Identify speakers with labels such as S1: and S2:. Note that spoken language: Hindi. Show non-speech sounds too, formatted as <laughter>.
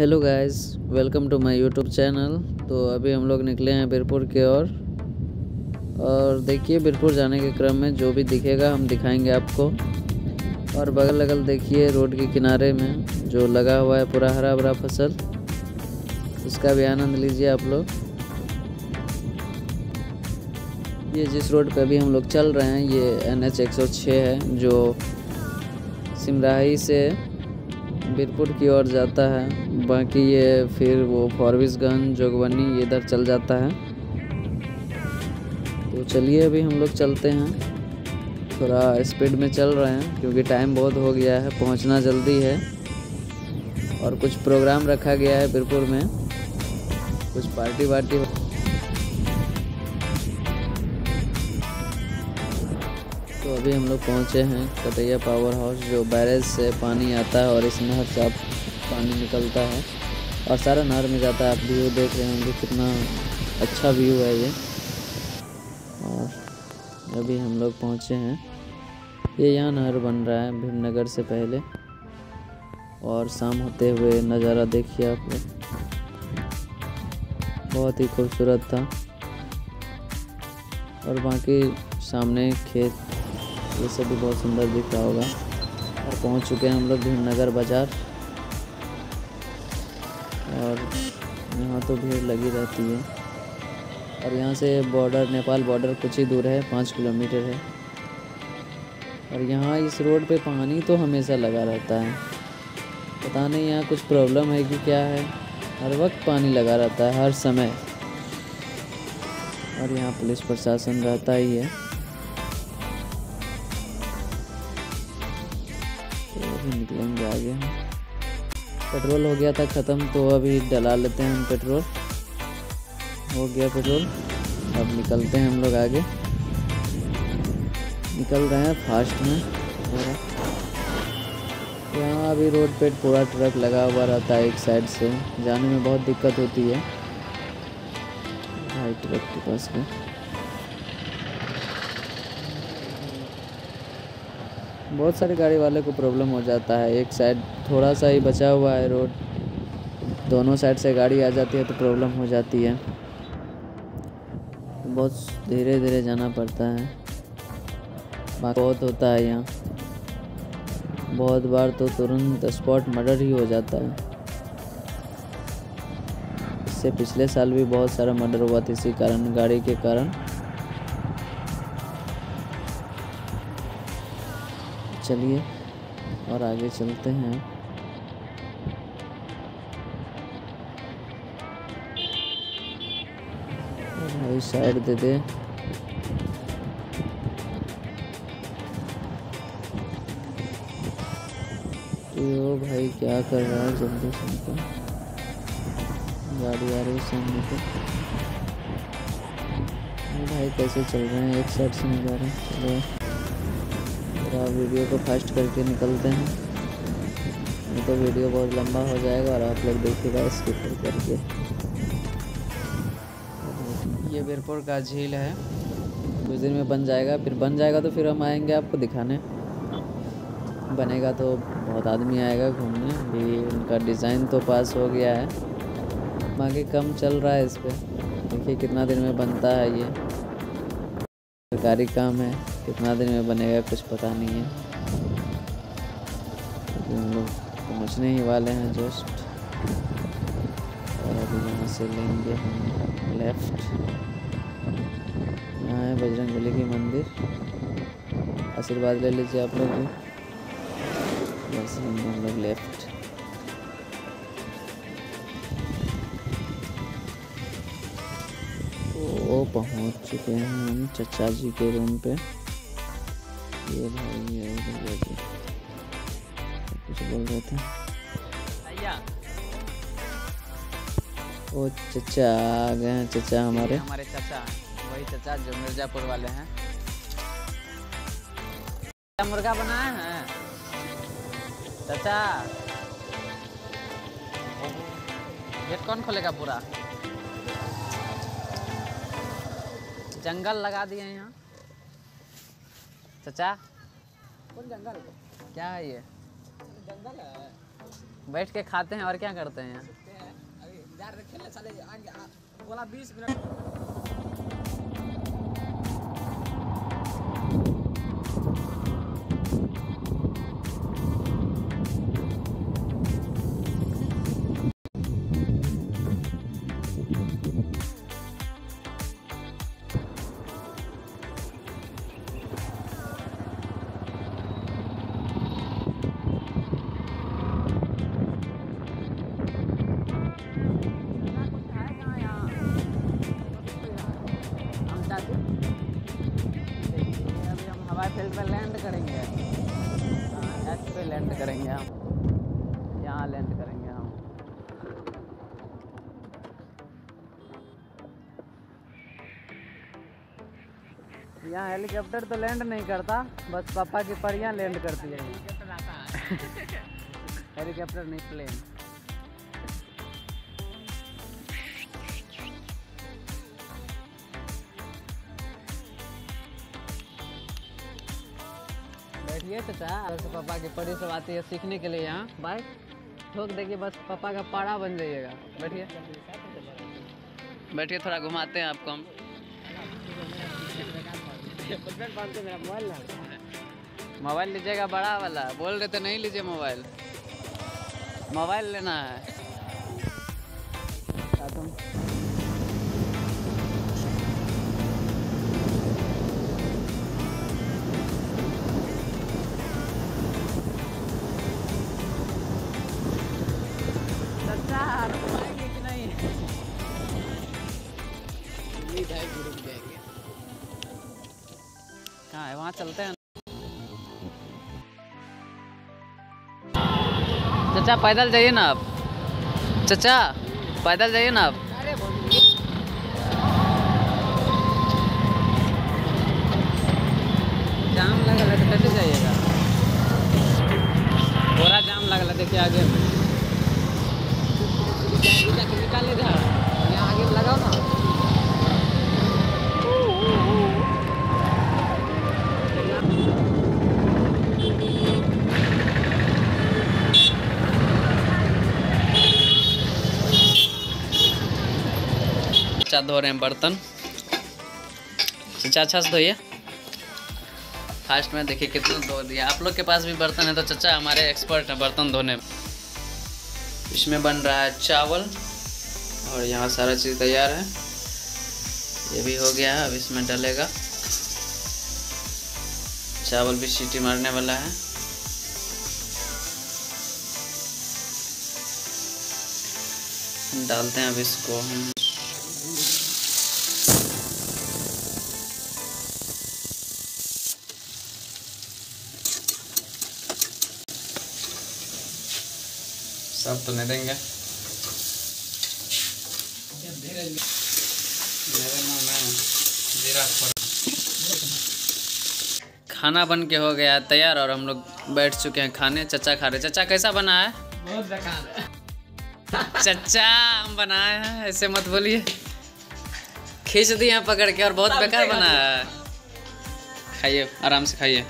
S1: Hello guys, welcome to my YouTube channel. तो अभी हम लोग निकले हैं बीरपुर की ओर। और देखिए, बीरपुर जाने के क्रम में जो भी दिखेगा हम दिखाएँगे आपको। और बगल अगल देखिए रोड के किनारे में जो लगा हुआ है पूरा हरा भरा फ़सल, उसका भी आनंद लीजिए आप लोग। ये जिस रोड पे अभी हम लोग चल रहे हैं, ये एन एच है, जो सिमराही से बीरपुर की ओर जाता है। बाकी ये फिर वो फॉरबिसगंज, जोगबनी इधर चल जाता है। तो चलिए अभी हम लोग चलते हैं। थोड़ा स्पीड में चल रहे हैं, क्योंकि टाइम बहुत हो गया है, पहुँचना जल्दी है। और कुछ प्रोग्राम रखा गया है, बीरपुर में। कुछ पार्टी वार्टी तो अभी हम लोग पहुँचे हैं कटैया पावर हाउस जो बैरेज से पानी आता है और इस नहर से आप पानी निकलता है। और सारा नहर में जाता है, आप व्यू देख रहे होंगे कितना अच्छा व्यू है ये। और अभी हम लोग पहुँचे हैं। ये यहाँ नहर बन रहा है भीमनगर से पहले। और शाम होते हुए नज़ारा देखिए आप लोग। बहुत ही खूबसूरत था। और बाकी सामने खेत ये सब भी बहुत सुंदर दिख रहा होगा। और पहुँच चुके हैं हम लोग भीमनगर बाज़ार। और यहाँ तो भीड़ लगी रहती है। और यहाँ से बॉर्डर नेपाल बॉर्डर कुछ ही दूर है, पाँच किलोमीटर है। और यहाँ इस रोड पे पानी तो हमेशा लगा रहता है। पता नहीं यहाँ कुछ प्रॉब्लम है कि क्या है। हर वक्त पानी लगा रहता है, हर समय। और यहाँ पुलिस प्रशासन रहता ही है। अभी निकलेंगे आगे। हम पेट्रोल हो गया था ख़त्म तो अभी डला लेते हैं हम पेट्रोल। हो गया पेट्रोल। अब निकलते हैं हम लोग आगे। निकल रहे हैं फास्ट में। यहाँ अभी रोड पे पूरा ट्रक लगा हुआ रहता है एक साइड से। जाने में बहुत दिक्कत होती है। भाई ट्रक के पास में। बहुत सारे गाड़ी वाले को प्रॉब्लम हो जाता है। एक साइड थोड़ा सा ही बचा हुआ है रोड दोनों साइड से गाड़ी आ जाती है तो प्रॉब्लम हो जाती है। बहुत धीरे धीरे जाना पड़ता है। बहुत होता है यहाँ। बहुत बार तो तुरंत स्पॉट मर्डर ही हो जाता है। इससे पिछले साल भी बहुत सारा मर्डर हुआ था, इसी कारण, गाड़ी के कारण। चलिए और आगे चलते हैं। भाई साइड दे दे। तो भाई, क्या कर रहा है? जल्दी सुनता गाड़ी आ रही सामने पे भाई, कैसे चल रहे हैं? एक साइड से नहीं जा रहे। हैं वीडियो को फास्ट करके निकलते हैं। नहीं तो वीडियो बहुत लंबा हो जाएगा और आप लोग देखिएगा स्किप करके। ये बीरपुर का झील है। कुछ दिन में बन जाएगा। फिर बन जाएगा तो फिर हम आएँगे आपको दिखाने। बनेगा तो बहुत आदमी आएगा घूमने। अभी उनका डिज़ाइन तो पास हो गया है। बाकी कम चल रहा है इस पर देखिए कितना दिन में बनता है ये। सरकारी काम है। कितना दिन में बनेगा कुछ पता नहीं है। हम लोग पहुँचने ही वाले हैं जस्ट। और अभी यहाँ से लेंगे हम लेफ़्ट। यहाँ है बजरंग बली की मंदिर। आशीर्वाद ले लीजिए आप लोग भी। बस हम लोग लेफ़्ट। पहुँच चुके हैं हम चचा जी के रूम पे। ये भाई ये भैया जी कुछ बोल रहे थे? वो चचा आ गए हैं चचा हमारे।
S2: हमारे चाचा वही चाचा जो मिर्जापुर वाले हैं। क्या मुर्गा बनाए हैं। चाचा। गेट कौन खोलेगा पूरा? जंगल लगा दिए यहाँ। चाचा?
S3: कौन जंगल
S2: क्या है ये?
S3: जंगल है।
S2: बैठ के खाते हैं और क्या करते हैं?
S3: बोला बीस मिनट।
S2: फ़ील्ड पे लैंड करेंगे। हाँ एच पे लैंड करेंगे हम। यहाँ लैंड करेंगे हम। यहाँ हेलीकॉप्टर तो लैंड नहीं करता बस पापा की परियाँ लैंड करती है। हेलीकॉप्टर <laughs> नहीं प्लेन बैठिए चाचा वैसे पापा की परी सब आती है सीखने के लिए यहाँ। बाइक ठोक देखिए बस पापा का पाड़ा बन जाइएगा। बैठिए। बैठिए, थोड़ा घुमाते हैं आपको हम। मोबाइल लीजिएगा, बड़ा वाला। बोल रहे थे, नहीं लीजिए मोबाइल। मोबाइल लेना है। चाचा, पैदल जाइए ना आप। चाचा, पैदल जाइए ना आप। जाम लगा है तो कैसे जाइएगा? पूरा जाम लगा देखिए आगे में। निकाल इधर चाचा धो रहे हैं बर्तन। चाचा अच्छा से धोइए। फास्ट में देखिए कितना धो दिया। आप लोग के पास भी बर्तन है तो चाचा हमारे एक्सपर्ट हैं बर्तन धोने। में इसमें बन रहा है चावल और यहाँ सारा चीज़ तैयार है। ये भी हो गया है, अब इसमें डलेगा। चावल भी सीटी मारने वाला है। डालते हैं अब इसको। हम सब तो नहीं देंगे खाना बन के हो गया तैयार और हम लोग बैठ चुके हैं खाने। चचा खा रहे। चचा कैसा बना है?
S3: बहुत बेकार है।
S2: चचा हम बनाए हैं ऐसे मत बोलिए। खींच दिए पकड़ के और बहुत बेकार बना है। खाइए आराम से खाइए।